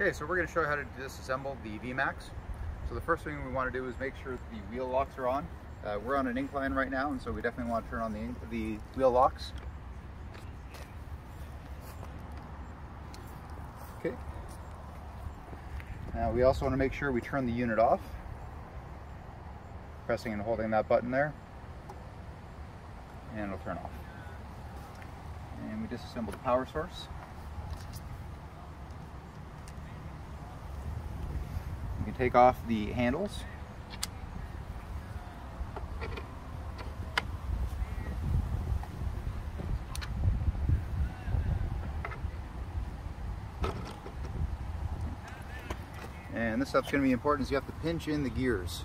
Okay, so we're going to show you how to disassemble the VMAX. So the first thing we want to do is make sure the wheel locks are on. Uh, we're on an incline right now, and so we definitely want to turn on the, the wheel locks. Okay. Now we also want to make sure we turn the unit off. Pressing and holding that button there, and it'll turn off. And we disassemble the power source. You can take off the handles. And this stuff's going to be important is you have to pinch in the gears.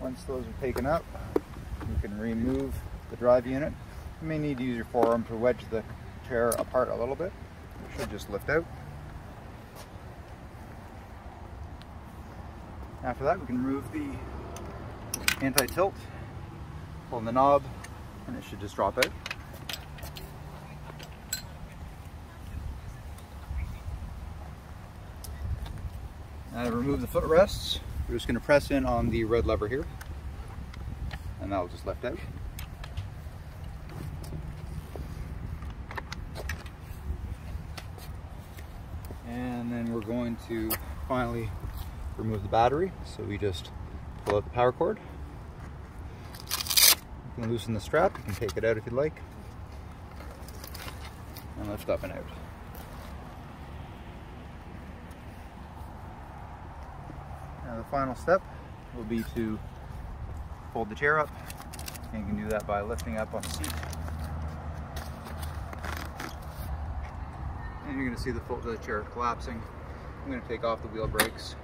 Once those are taken up, you can remove the drive unit. You may need to use your forearm to wedge the chair apart a little bit. Just lift out. After that, we can remove the anti-tilt, pull the knob, and it should just drop out. Now to remove the footrests, we're just going to press in on the red lever here, and that'll just lift out. And then we're going to finally remove the battery. So we just pull out the power cord. You can loosen the strap, you can take it out if you'd like. And lift up and out. Now the final step will be to fold the chair up. And you can do that by lifting up on the seat. You're going to see the, fold, of the chair collapsing. I'm going to take off the wheel brakes.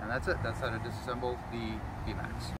And that's it. That's how to disassemble the VMAX.